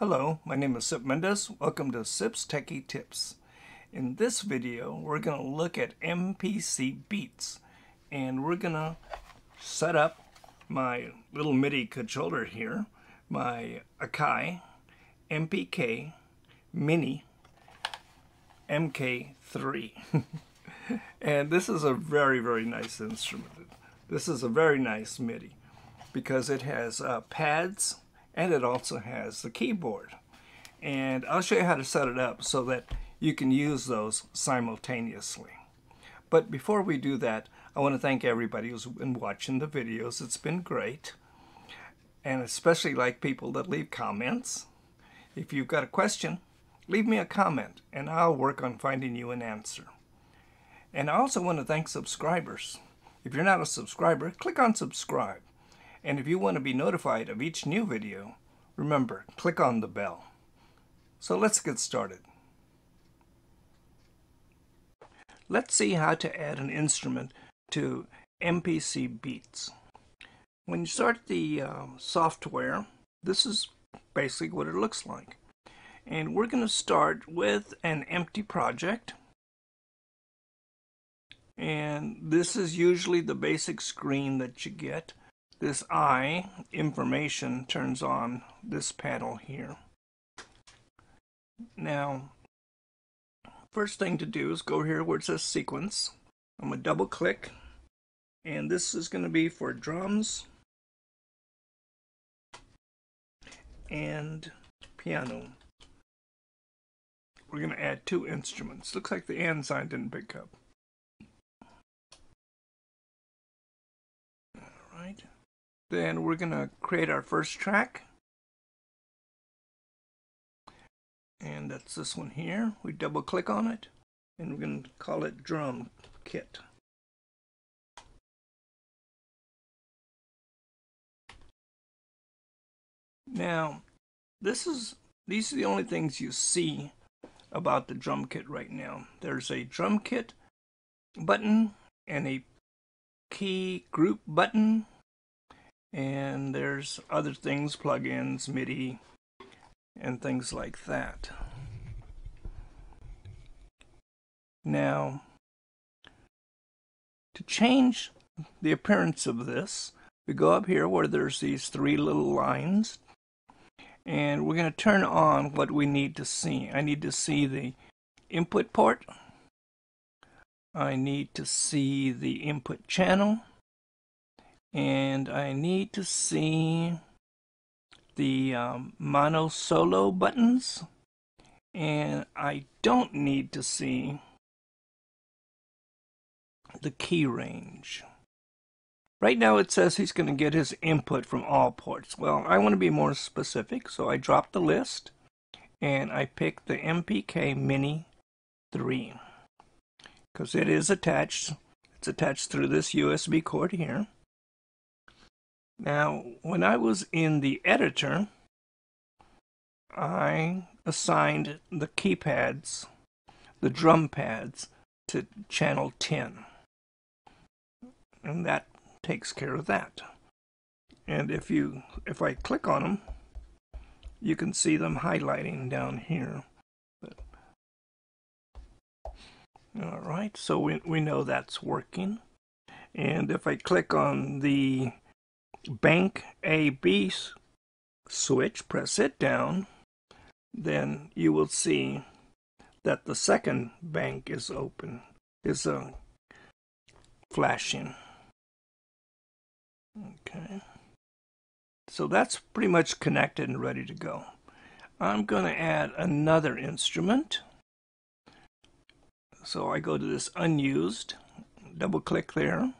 Hello, my name is Cip Mendez. Welcome to Cip's Techi Tips. In this video, we're going to look at MPC Beats and we're going to set up my little MIDI controller here, my Akai MPK Mini MK3. and this is a very, very nice instrument. This is a very nice MIDI because it has uh, pads and it also has the keyboard. And I'll show you how to set it up so that you can use those simultaneously. But before we do that, I want to thank everybody who's been watching the videos. It's been great. And especially like people that leave comments. If you've got a question, leave me a comment and I'll work on finding you an answer. And I also want to thank subscribers. If you're not a subscriber, click on subscribe. And if you want to be notified of each new video, remember, click on the bell. So let's get started. Let's see how to add an instrument to MPC Beats. When you start the uh, software, this is basically what it looks like. And we're going to start with an empty project. And this is usually the basic screen that you get this I information turns on this panel here. Now, first thing to do is go here where it says sequence. I'm going to double click and this is going to be for drums and piano. We're going to add two instruments. Looks like the and sign didn't pick up. Then we're to create our first track. And that's this one here. We double click on it and we're to call it drum kit. Now, this is these are the only things you see about the drum kit right now. There's a drum kit button and a key group button and there's other things, plugins, MIDI, and things like that. Now, to change the appearance of this, we go up here where there's these three little lines, and we're going to turn on what we need to see. I need to see the input port. I need to see the input channel and I need to see the um, mono solo buttons and I don't need to see the key range. Right now it says he's going to get his input from all ports. Well, I want to be more specific, so I drop the list and I pick the MPK Mini 3 because it is attached. It's attached through this USB cord here. Now, when I was in the editor, I assigned the keypads, the drum pads, to channel 10. And that takes care of that. And if you if I click on them, you can see them highlighting down here. All right, so we, we know that's working. And if I click on the bank AB switch, press it down, then you will see that the second bank is open, is uh, flashing. Okay. So that's pretty much connected and ready to go. I'm going to add another instrument. So I go to this unused, double click there,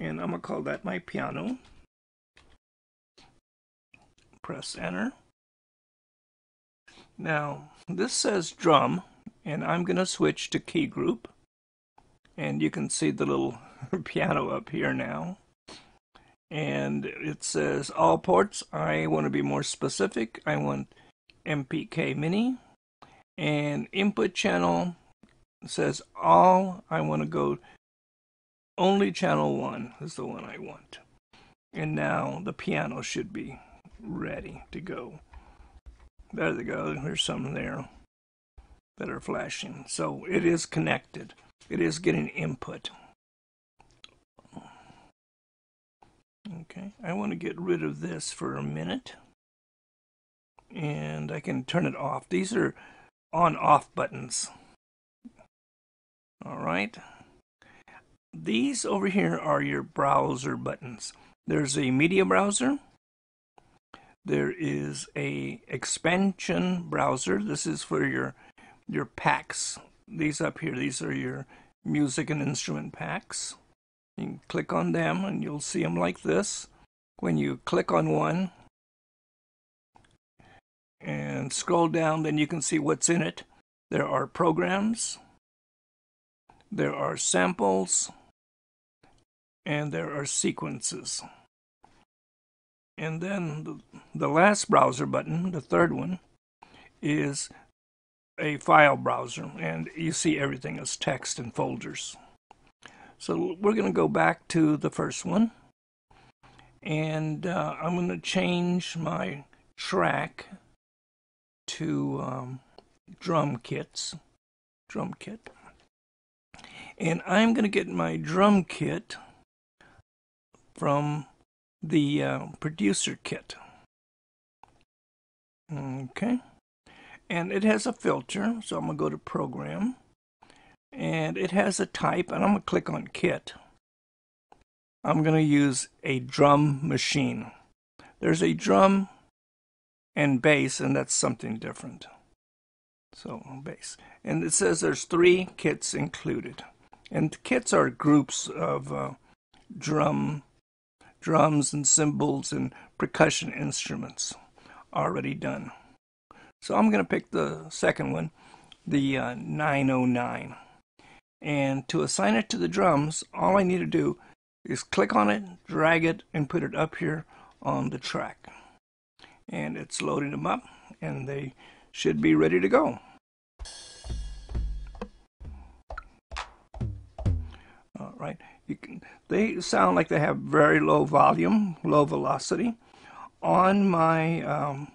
and I'm going to call that my piano press enter. Now, this says drum, and I'm going to switch to key group. And you can see the little piano up here now. And it says all ports. I want to be more specific. I want MPK Mini. And input channel says all. I want to go only channel 1 is the one I want. And now the piano should be ready to go. There they go. There's some there that are flashing. So it is connected. It is getting input. Okay, I want to get rid of this for a minute. And I can turn it off. These are on off buttons. All right. These over here are your browser buttons. There's a media browser. There is a expansion browser. This is for your your packs. These up here, these are your music and instrument packs. You can click on them and you'll see them like this. When you click on one and scroll down, then you can see what's in it. There are programs, there are samples, and there are sequences. And then the, the last browser button, the third one, is a file browser, and you see everything as text and folders. So we're going to go back to the first one, and uh, I'm going to change my track to um, drum kits, drum kit. And I'm going to get my drum kit from the uh, producer kit. Okay. And it has a filter, so I'm going to go to Program. And it has a type, and I'm going to click on Kit. I'm going to use a drum machine. There's a drum and bass, and that's something different. So, bass. And it says there's three kits included. And kits are groups of uh, drum, drums and cymbals and percussion instruments already done. So I'm going to pick the second one, the uh, 909. And to assign it to the drums, all I need to do is click on it, drag it, and put it up here on the track. And it's loading them up, and they should be ready to go. Right, can, they sound like they have very low volume, low velocity. On my um,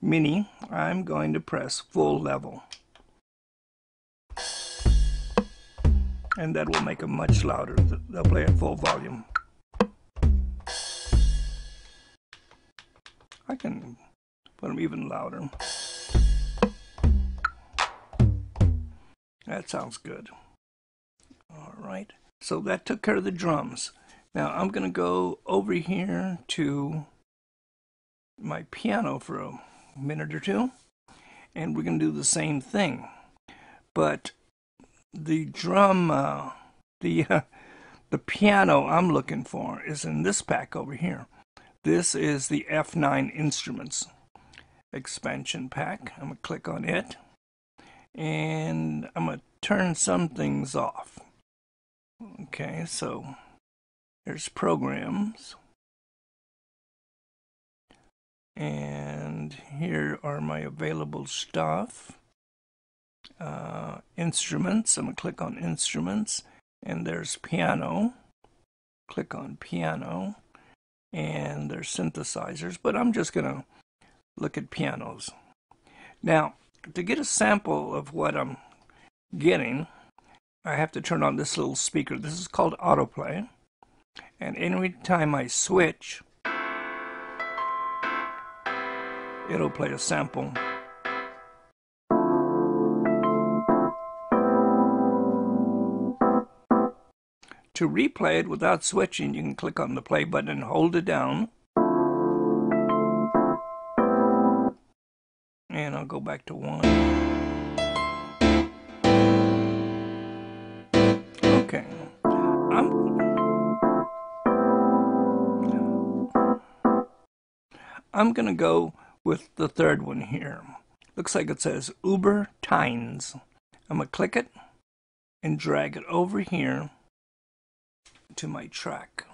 Mini, I'm going to press full level. And that will make them much louder. They'll play at full volume. I can put them even louder. That sounds good. All right. So that took care of the drums. Now I'm going to go over here to my piano for a minute or two, and we're going to do the same thing. But the drum, uh, the uh, the piano I'm looking for is in this pack over here. This is the F9 Instruments expansion pack. I'm going to click on it, and I'm going to turn some things off. Okay, so there's programs. And here are my available stuff. Uh, instruments, I'm going to click on instruments. And there's piano. Click on piano. And there's synthesizers. But I'm just going to look at pianos. Now, to get a sample of what I'm getting, I have to turn on this little speaker. This is called autoplay. And every time I switch, it'll play a sample. To replay it without switching, you can click on the play button and hold it down. And I'll go back to one. Okay. I'm I'm to go with the third one here. Looks like it says Uber Tines. I'm to click it and drag it over here to my track.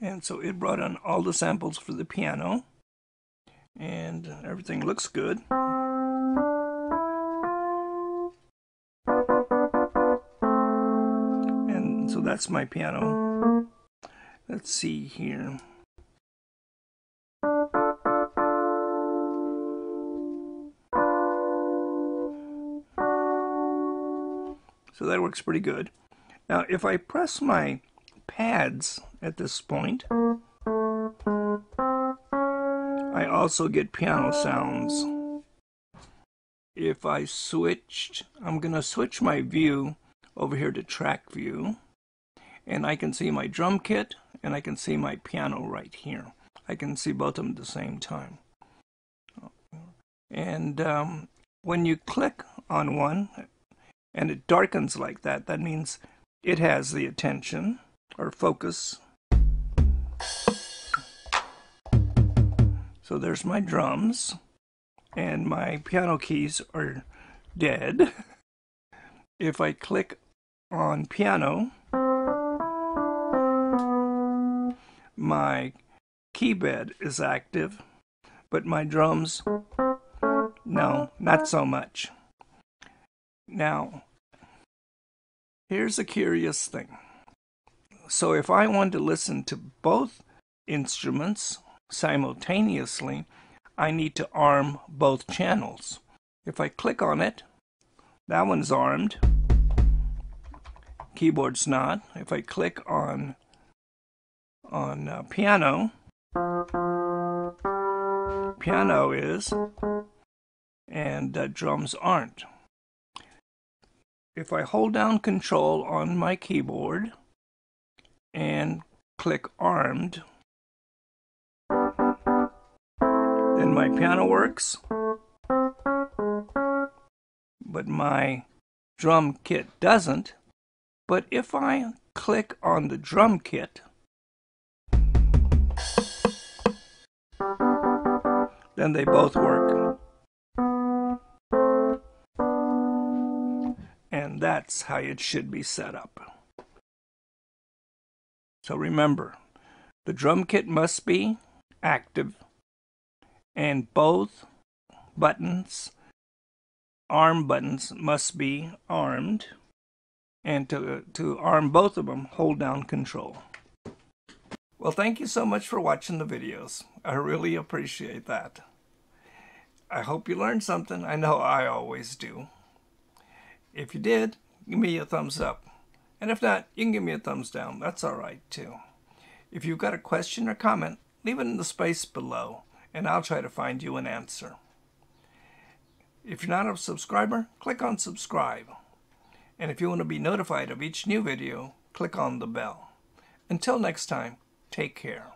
And so it brought on all the samples for the piano. And everything looks good. And so that's my piano. let's see here. So that works pretty good. Now, if I press my pads at this point, I also get piano sounds. If I switched, I'm going to switch my view over here to track view, and I can see my drum kit and I can see my piano right here. I can see both of them at the same time. And um, when you click on one and it darkens like that, that means it has the attention or focus. So there's my drums and my piano keys are dead. If I click on piano, my keybed is active, but my drums, no, not so much. Now, here's a curious thing. So if I want to listen to both instruments simultaneously, I need to arm both channels. If I click on it, that one's armed. Keyboard's not. If I click on on uh, piano, piano is, and uh, drums aren't. If I hold down control on my keyboard and click armed, then my piano works, but my drum kit doesn't. But if I click on the drum kit, then they both work. And that's how it should be set up. So remember, the drum kit must be active and both buttons, arm buttons, must be armed. And to, to arm both of them, hold down control. Well, thank you so much for watching the videos. I really appreciate that. I hope you learned something. I know I always do. If you did, give me a thumbs up. And if not, you can give me a thumbs down. That's all right, too. If you've got a question or comment, leave it in the space below, and I'll try to find you an answer. If you're not a subscriber, click on subscribe. And if you want to be notified of each new video, click on the bell. Until next time, take care.